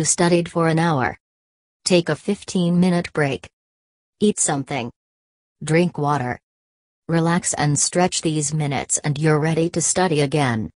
You studied for an hour. Take a 15 minute break. Eat something. Drink water. Relax and stretch these minutes and you're ready to study again.